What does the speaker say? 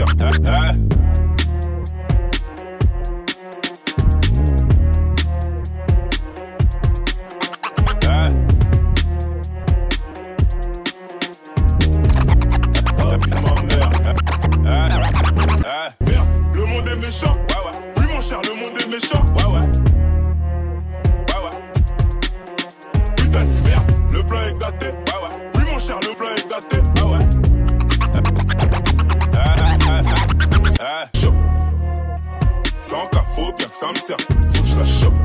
Le monde est méchant. Mon cher, le monde est méchant. Merde, le plan est gâté. Oui, mon cher, le plan est gâté. comme ça. Faut que je la chope.